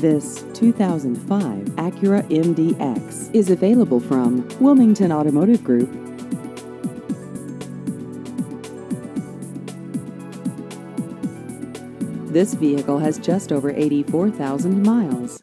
This 2005 Acura MDX is available from Wilmington Automotive Group. This vehicle has just over 84,000 miles.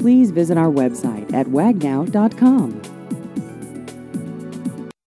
Please visit our website at wagnow.com.